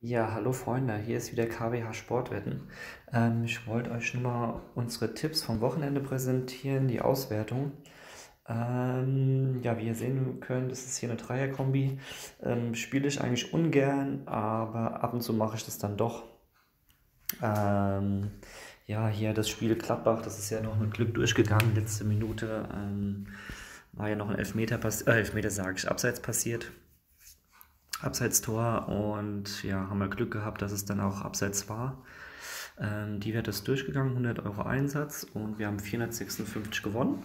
Ja, hallo Freunde, hier ist wieder KWH Sportwetten. Ähm, ich wollte euch nur mal unsere Tipps vom Wochenende präsentieren, die Auswertung. Ähm, ja, wie ihr sehen könnt, ist hier eine Dreierkombi. Ähm, spiele ich eigentlich ungern, aber ab und zu mache ich das dann doch. Ähm, ja, hier das Spiel Gladbach, das ist ja noch mit Glück durchgegangen. Letzte Minute ähm, war ja noch ein Elfmeter, äh, Elfmeter sage ich, Abseits passiert. Abseitstor und ja, haben wir Glück gehabt, dass es dann auch Abseits war. Ähm, die Werte ist durchgegangen, 100 Euro Einsatz und wir haben 456 gewonnen.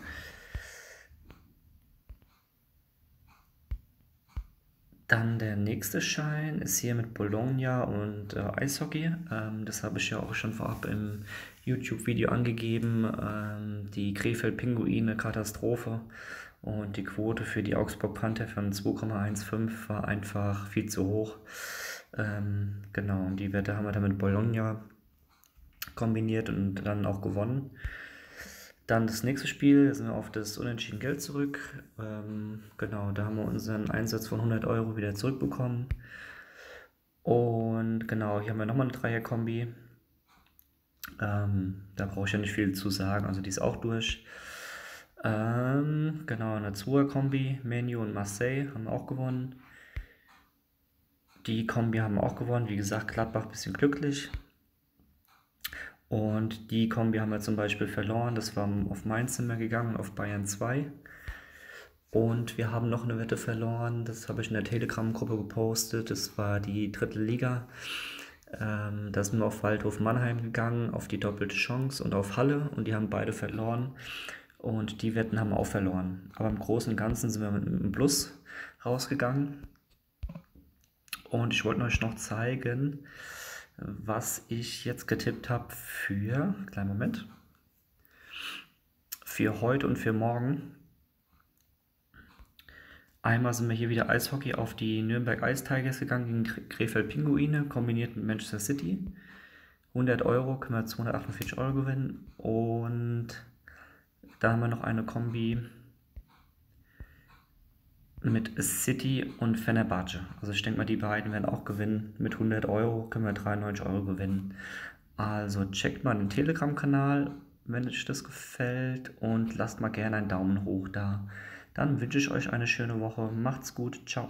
Dann der nächste Schein ist hier mit Bologna und äh, Eishockey. Ähm, das habe ich ja auch schon vorab im YouTube-Video angegeben. Ähm, die Krefeld-Pinguine Katastrophe. Und die Quote für die Augsburg Panther von 2,15 war einfach viel zu hoch. Ähm, genau, und die Wette haben wir dann mit Bologna kombiniert und dann auch gewonnen. Dann das nächste Spiel, da sind wir auf das Unentschieden Geld zurück. Ähm, genau, da haben wir unseren Einsatz von 100 Euro wieder zurückbekommen. Und genau, hier haben wir nochmal eine Dreier-Kombi. Ähm, da brauche ich ja nicht viel zu sagen, also die ist auch durch. Ähm, genau, eine Zua-Kombi, Menu und Marseille haben auch gewonnen. Die Kombi haben auch gewonnen. Wie gesagt, Gladbach ein bisschen glücklich. Und die Kombi haben wir zum Beispiel verloren. Das war auf mein Zimmer gegangen, auf Bayern 2. Und wir haben noch eine Wette verloren. Das habe ich in der Telegram-Gruppe gepostet. Das war die dritte Liga. Ähm, da sind wir auf Waldhof Mannheim gegangen, auf die doppelte Chance und auf Halle. Und die haben beide verloren. Und die Wetten haben wir auch verloren. Aber im Großen und Ganzen sind wir mit einem Plus rausgegangen. Und ich wollte euch noch zeigen, was ich jetzt getippt habe für, kleinen Moment, für heute und für morgen. Einmal sind wir hier wieder Eishockey auf die Nürnberg Ice Tigers gegangen gegen Krefeld Pinguine, kombiniert mit Manchester City. 100 Euro können wir 248 Euro gewinnen und da haben wir noch eine Kombi mit City und Fenerbahce. Also ich denke mal, die beiden werden auch gewinnen. Mit 100 Euro können wir 93 Euro gewinnen. Also checkt mal den Telegram-Kanal, wenn euch das gefällt und lasst mal gerne einen Daumen hoch da. Dann wünsche ich euch eine schöne Woche. Macht's gut. Ciao.